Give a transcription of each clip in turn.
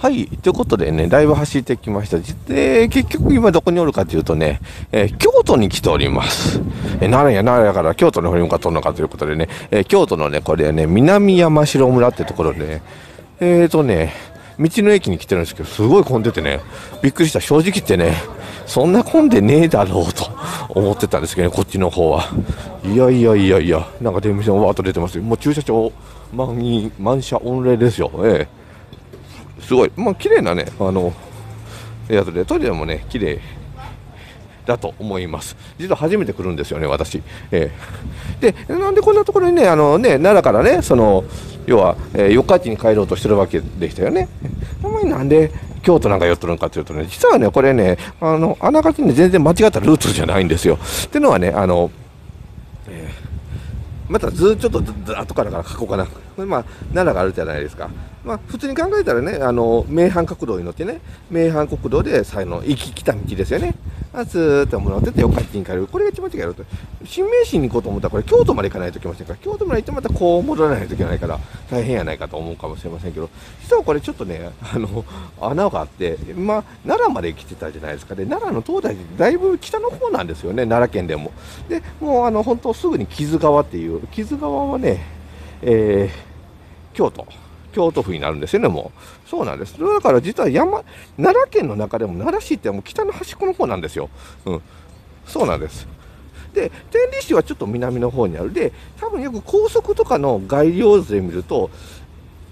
はい。ということでね、だいぶ走ってきました。で、結局今どこにおるかというとね、えー京都に来ております。えー奈良や奈良やから京都の方に向かっとるのかということでね、えー京都のね、これね、南山城村ってところでね、えーとね、道の駅に来てるんですけど、すごい混んでてね、びっくりした。正直言ってね、そんな混んでねえだろうと 思ってたんですけどね、こっちの方は。いやいやいやいや、なんか電車もわーっと出てますよ。もう駐車場満員、満車御礼ですよ。ええすごい、まあ綺麗なね、あの、やつで、トイレもね、綺麗だと思います。実は初めて来るんですよね、私。ええで、なんでこんなところにね、あのね、奈良からね、その、要は、えー四日市に帰ろうとしてるわけでしたよね。お前なんで京都なんか寄っとるのかというとね、実はね、これね、あの、あながちね、全然間違ったルートじゃないんですよ。っていうのはね、あの、また図ちょっとずず後からから書こうかな。これまあ、奈良があるじゃないですか。まあ、普通に考えたらね、あの、名阪国道に乗ってね、名阪国道で、さの、行き来た道ですよね。あずーっともらってて、四日市に帰る。これが一番違うと。新名神に行こうと思ったら、これ京都まで行かないといけませんから、京都まで行ってまたこう戻らないといけないから、大変やないかと思うかもしれませんけど、実はこれちょっとね、あの、穴があって、まあ、奈良まで来てたじゃないですか。で、奈良の東大寺、だいぶ北の方なんですよね、奈良県でも。で、もうあの、本当すぐに木津川っていう、木津川はね、えー京都。京都府になるんですよね、もう。そうなんです。だから実は山、奈良県の中でも奈良市ってもう北の端っこの方なんですよ。うん。そうなんです。で、天理市はちょっと南の方にある。で、多分よく高速とかの概要図で見ると、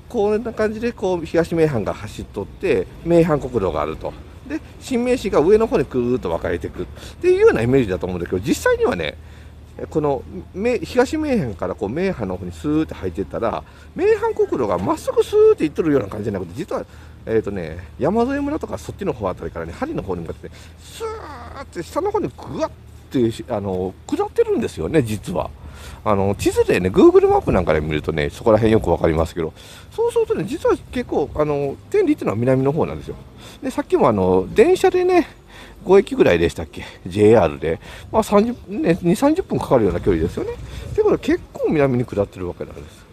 こんな感じでこう東名阪が走っとって、名阪国道があると。で、新名神が上の方にぐーっと分かれていくっていうようなイメージだと思うんだけど、実際にはね、この東名阪からこう名阪の方にスーって入っていったら、名阪国道がまっすぐスーって行ってるような感じじゃなくて、実は、えーとね、山添村とかそっちの方あたりからね、針の方に向かってね、スーって下の方にぐわってあの下ってるんですよね、実は。あの地図でね、Google マップなんかで見るとね、そこら辺よくわかりますけど、そうするとね、実は結構、あの天理っていうのは南の方なんですよ。で、さっきもあの電車でね、5駅ぐらいでしたっけ、JR で、まあ30ね、2、30分かかるような距離ですよね。ということは結構南に下ってるわけなんです。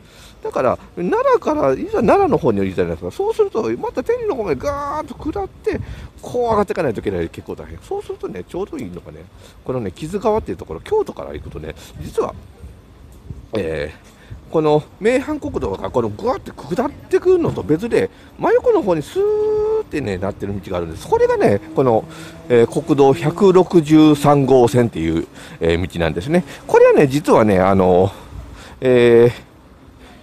だから、奈良から、いざ奈良の方に降りたじゃないですか、そうすると、また天理の方までガーッと下って、こう上がっていかないといけない、結構大変。そうするとね、ちょうどいいのがね、このね、木津川っていうところ、京都から行くとね、実は、えーこの名阪国道がこのぐわって下ってくるのと別で真横の方にスーってねなってる道があるんです。これがねこの、えー国道163号線っていう、えー道なんですね。これはね実はねあの、え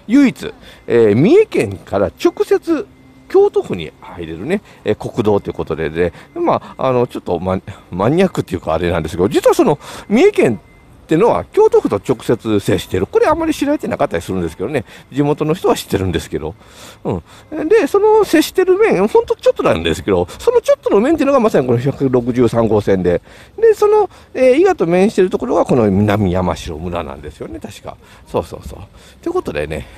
唯一、え三重県から直接京都府に入れるね、え国道ということでで、まあ、あの、ちょっとママニアックっていうかあれなんですけど、実はその、三重県っていうのは京都府と直接接してる。これあんまり知られてなかったりするんですけどね。地元の人は知ってるんですけど。うん。で、その接してる面、ほんとちょっとなんですけど、そのちょっとの面っていうのがまさにこの163号線で、で、その、えー伊賀と面してるところがこの南山城村なんですよね、確か。そうそうそう。ということでね、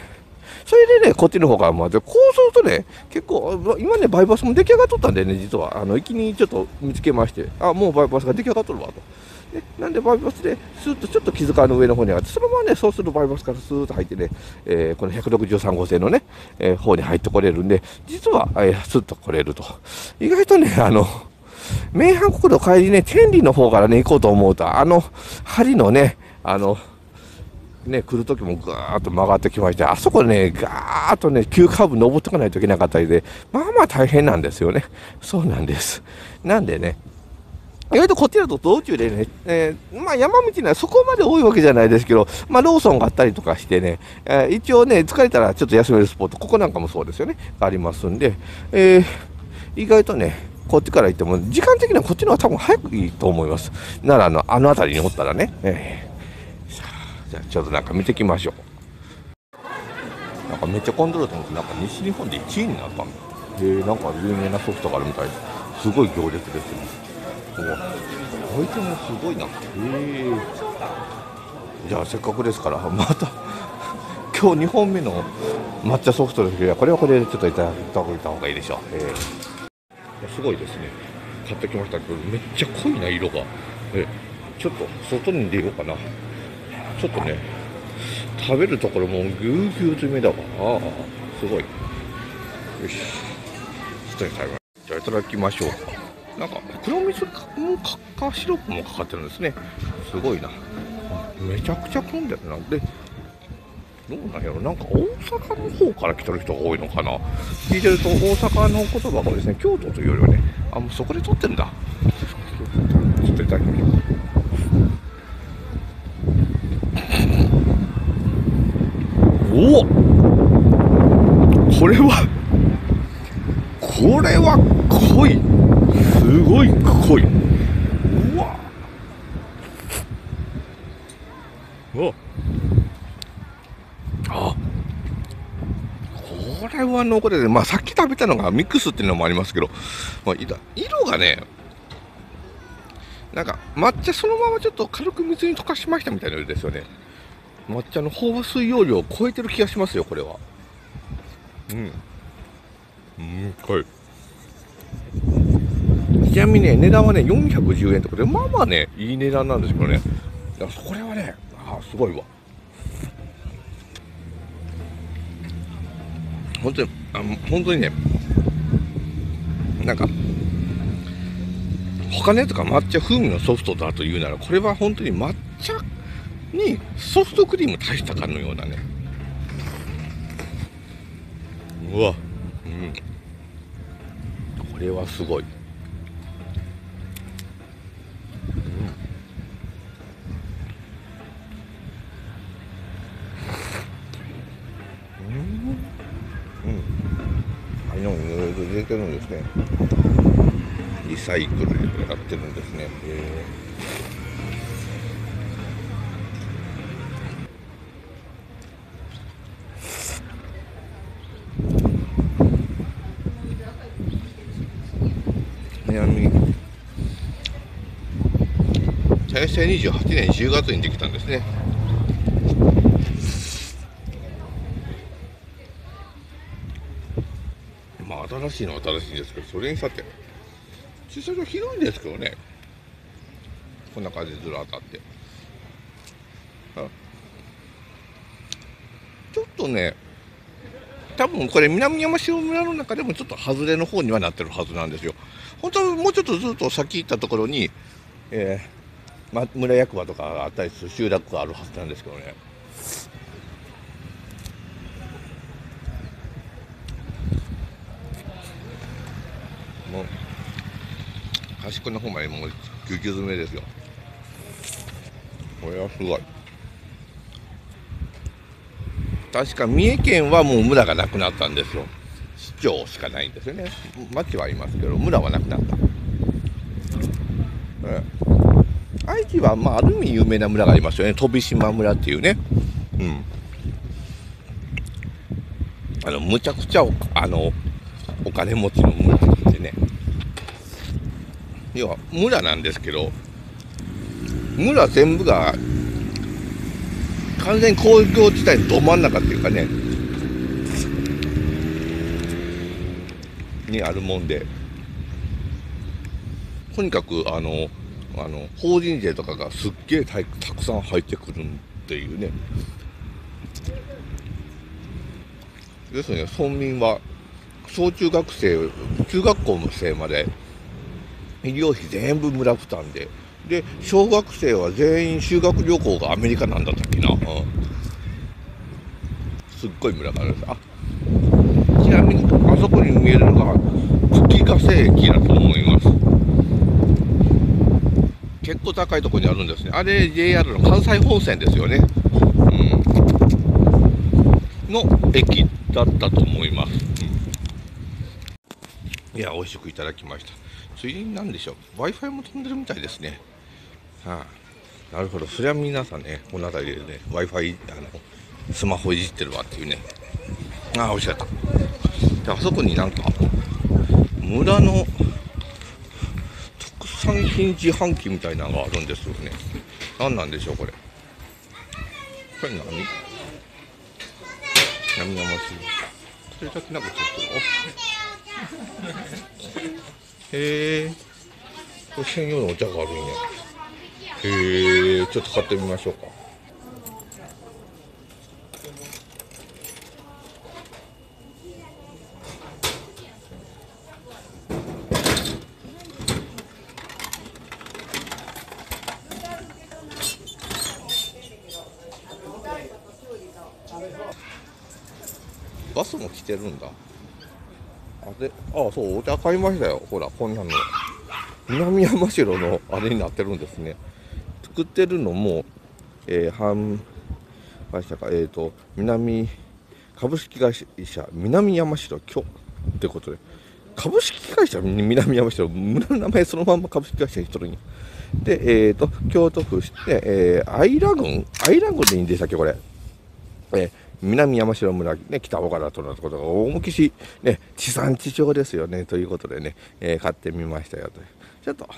それでね、こっちの方が、まあ、こうするとね、結構、今ね、バイパスも出来上がっとったんでね、実は、あの、行きにちょっと見つけまして、あ、もうバイパスが出来上がっとるわと。でなんでバイパスで、スーッとちょっと木津川の上の方に上がって、そのままね、そうするとバイパスからスーッと入ってね、えーこの163号線のね、えー方に入ってこれるんで、実は、えースッと来れると。意外とね、あの、名阪国道帰りね、天理の方からね、行こうと思うと、あの、針のね、あの、ね、来るときもガーッと曲がってきまして、あそこね、ガーッとね、急カーブ登っておかないといけなかったりで、まあまあ大変なんですよね。そうなんです。なんでね、意外とこっちだと道中でね、えーまあ山道にはそこまで多いわけじゃないですけど、まあローソンがあったりとかしてね、えー一応ね、疲れたらちょっと休めるスポット、ここなんかもそうですよね、ありますんで、えー意外とね、こっちから行っても、時間的にはこっちの方が多分早くいいと思います。奈良のあの辺りにおったらね。えーさあじゃあちょっとなんか見てきましょう。なんかめっちゃ混んどると思って、なんか西日本で1位になったんだ。へえなんか有名なソフトがあるみたいです。すごい行列ですね。ここ相手もすごいな。へえじゃあせっかくですから、また、今日2本目の抹茶ソフトですけど、これはこれでちょっといただいた方がいいでしょう。ええすごいですね。買ってきましたけど、めっちゃ濃いな、色が。えちょっと外に出ようかな。ちょっとね、食べるところもぎゅうぎゅう詰めだわ。ああ、すごい。よし。ことにされますじゃあいただきましょうかなんか黒蜜もかかシロップもかかってるんですね。すごいな。めちゃくちゃ混んでるな。でどうなんやろ。なんか大阪の方から来てる人が多いのかな。聞いてると大阪の言葉がですね京都というよりはねあもうそこで撮ってるんだ。ちょっといただきましょうおお。これはこれは濃いすごい濃い。うわ。お。あ。これは濃厚で、まあ、さっき食べたのがミックスっていうのもありますけど、まあ、色がねなんか抹茶そのままちょっと軽く水に溶かしましたみたいな色ですよね。抹茶の放水容量を超えてる気がしますよこれは。うん。うん濃い。ちなみにね値段はね410円とかでまあまあねいい値段なんですけどね。だからこれはねああすごいわ。本当にあ本当にねなんか他のやつが抹茶風味のソフトだというならこれは本当に抹茶にソフトクリーム足したかのようなね。うわうん。これはすごい。ね。リサイクルでやってるんですね。えちなみに平成28年10月にできたんですね。しいのは新しいんですけどそれにさて駐車場広いんですけどね。こんな感じでずら当たって。あ。ちょっとね多分これ南山城村の中でもちょっと外れの方にはなってるはずなんですよ。本当はもうちょっとずっと先行ったところに、えーま、村役場とかがあったりする集落があるはずなんですけどねもう端っこの方までもうぎゅぎゅ詰めですよ。これはすごい。確か三重県はもう村がなくなったんですよ。市長しかないんですよね。町はありますけど村はなくなった、ええ。愛知は、まあ、ある意味有名な村がありますよね。飛島村っていうね。うん。あのむちゃくちゃおあのお金持ちの村。要は村なんですけど村全部が完全に工業地帯のど真ん中っていうかねにあるもんで。とにかくあのあの法人税とかがすっげえたたくさん入ってくるっていうね。要するに村民は小中学生中学校の生まで医療費全部村負担で。で小学生は全員修学旅行がアメリカなんだったっけな、うん、すっごい村があるんです。ちなみにあそこに見えるのが月ヶ瀬駅だと思います。結構高いところにあるんですね。あれ JR の関西本線ですよね、うん、の駅だったと思います、うん、いや美味しくいただきました。ついでに何でしょう。W i f i も飛んでるみたいですね。はあ、なるほど。それは皆さんねこの辺りでね w i f i あのスマホいじってるわっていうね。ああ美味しかった。であそこになんか村の特産品自販機みたいなのがあるんですよね。何なんでしょうこれ。これ何？何山市。それだけなんかちょっとへえこれ専用のお茶があるんや。へえちょっと買ってみましょうか。バスも来てるんだ。で、ああ、そう、お茶買いましたよ。ほら、こんなの。南山城のあれになってるんですね。作ってるのも、えー、販売者か、えっ、ー、と、南、株式会社、南山城今日ってことで、株式会社南山城、村の名前そのまんま株式会社にしとるんや。で、えっ、ー、と、京都府して、えー、愛良郡愛良郡でいいんでしたっけ、これ。えー、南山城村、ね、北岡田とのことが大きし、ね、地産地消ですよね、ということでね、えー、買ってみましたよと。ちょっと、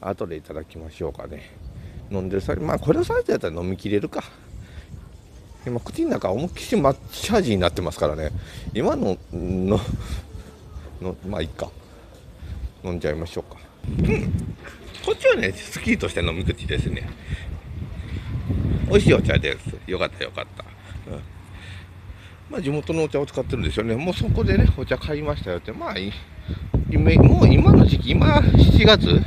後でいただきましょうかね。飲んでる際、まあ、これのサイズやったら飲みきれるか。今、口の中、思いっきり抹茶味になってますからね。今の、の、のまあ、いいか。飲んじゃいましょうか。うん。こっちはね、スキーとして飲み口ですね。美味しいお茶です。よかったよかった。うん。まあ、地元のお茶を使ってるんですよね。もうそこでね、お茶買いましたよって。まあ、もう今の時期、今7月、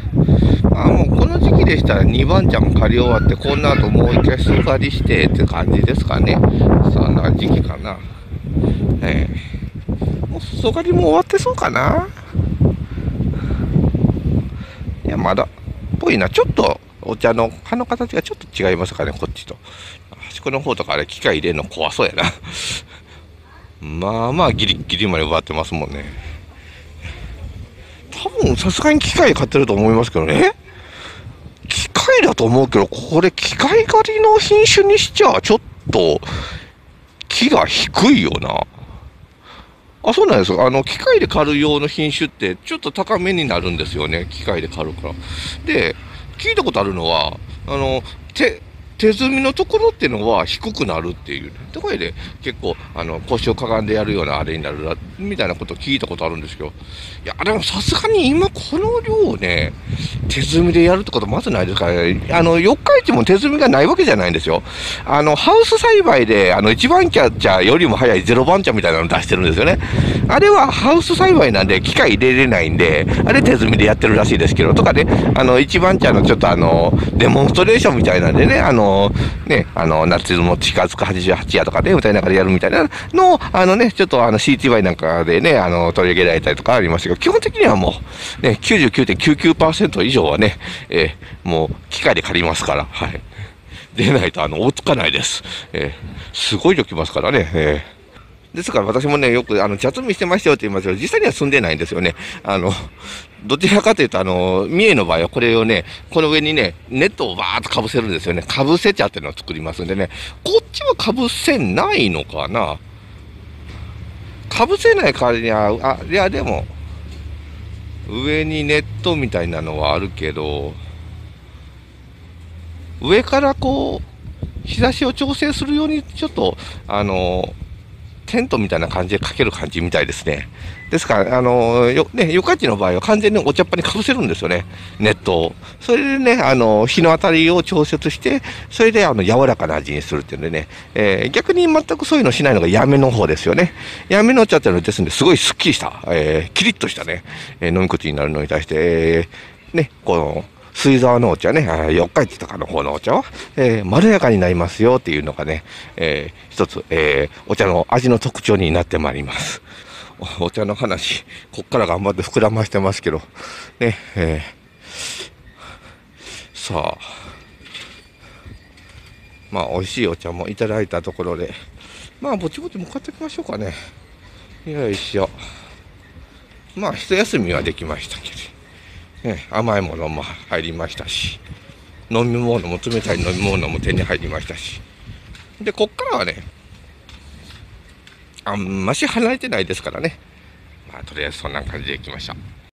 まあもうこの時期でしたら2番茶も借り終わって、この後もう一回素張りしてって感じですかね。そんな時期かな。ええ、もう素張りも終わってそうかな。いや、まだ、ぽいな。ちょっとお茶の葉の形がちょっと違いますかね、こっちと。端っこの方とかあれ機械入れるの怖そうやな。まあまあギリギリまで奪ってますもんね。多分さすがに機械買ってると思いますけどね。機械だと思うけど、これ機械狩りの品種にしちゃちょっと木が低いよな。あ、そうなんですよ。あの、機械で刈る用の品種ってちょっと高めになるんですよね。機械で刈るから。で、聞いたことあるのは、あの、手、手積みのところっていうのは低くなるっていう、ところで結構あの腰をかがんでやるようなあれになるみたいなことを聞いたことあるんですけど、いや、でもさすがに今この量をね、手積みでやるってことまずないですからね、あの、四日市も手積みがないわけじゃないんですよ。あの、ハウス栽培で、あの、一番キャッチャーよりも早いゼロ番茶みたいなの出してるんですよね。あれはハウス栽培なんで機械入れれないんで、あれ手積みでやってるらしいですけど、とかね、あの、一番茶のちょっとあの、デモンストレーションみたいなんでね、あの、ね、あの、夏も近づく88夜とかで、歌いながらやるみたいなのを、あのね、ちょっとあの CTY なんかでね、あの、取り上げられたりとかありましたけど、基本的にはもう、ね、99.99%以上はね、えー、もう機械で借りますから、はい。出ないと、あの、追いつかないです。えー、すごい量来ますからね、えーですから私もね、よく、あの、茶摘みしてましたよって言いますけど、実際には住んでないんですよね。あの、どちらかというと、あの、三重の場合はこれをね、この上にね、ネットをバーっとかぶせるんですよね。かぶせ茶っていうのを作りますんでね、こっちはかぶせないのかな？かぶせない代わりには、あ、いや、でも、上にネットみたいなのはあるけど、上からこう、日差しを調整するように、ちょっと、あの、テントみたいな感じでかける感じみたいですね。ですから、あのよ、ね、よかちの場合は完全にお茶っ葉にかぶせるんですよね、ネットを。それでね、あの、日の当たりを調節して、それであの、柔らかな味にするっていうんでね、えー、逆に全くそういうのしないのがやめの方ですよね。やめのお茶っていうのはですね、すごいスッキリした、えー、キリッとしたね、えー、飲み口になるのに対して、えー、ね、この、水沢のお茶ね、四日市とかの方のお茶は、えー、まろやかになりますよっていうのがね、えー、一つ、えー、お茶の味の特徴になってまいります。お茶の話、こっから頑張って膨らましてますけど、ね、えー、さあ、まあ、美味しいお茶もいただいたところで、まあ、ぼちぼち向かっていきましょうかね。よいしょ。まあ、一休みはできましたけど。ね、甘いものも入りましたし飲み物も冷たい飲み物も手に入りましたし。でこっからはねあんまし離れてないですからね。まあとりあえずそんな感じで行きました。